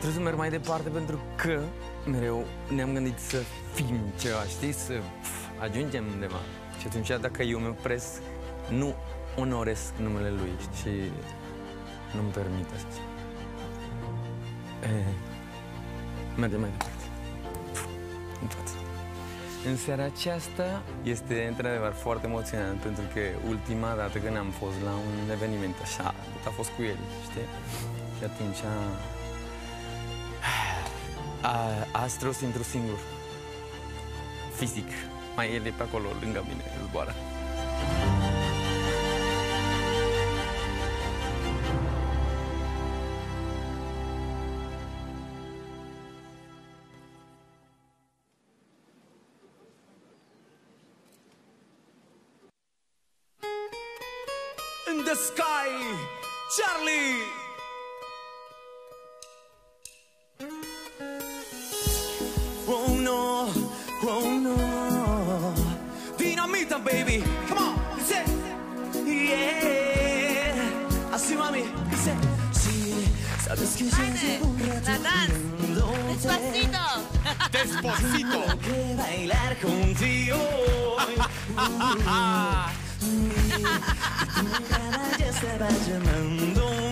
trebuie să merg mai departe pentru că mereu ne-am gândit să fim ceva, știi? Să pf, ajungem undeva. Și atunci, dacă eu mă opresc, nu onoresc numele lui și nu-mi permit așa ceva. E, mergem mai departe. Pf, În față. În seara aceasta este într-adevăr foarte emoționant pentru că ultima dată când am fost la un eveniment așa, a fost cu el, știi? Și atunci a, a, Astros intru singur. Fizic. Mai el e pe acolo, lângă mine, zboară. In the sky, Charlie. Dinamita, baby. Come on, dice. Yeah. Así, mami, dice. Sí, sabes que ya llevo un rato viéndote. despacito. Despacito. que bailar contigo. Tu mirada ya estaba llamándome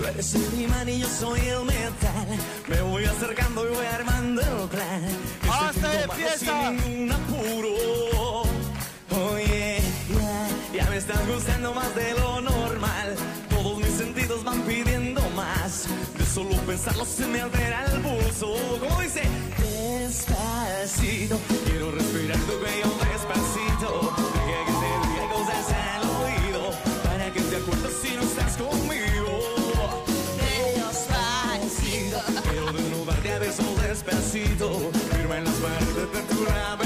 Tú, eres el imán y yo soy el metal. Me voy acercando y voy armando el plan. Este ¡Hasta de fiesta! Sin apuro. Oye, ya, ya me estás gustando más de lo normal. Todos mis sentidos van pidiendo más. De solo pensarlo se me altera el pulso. Como dice, vestito, firma en las paredes de tu rama.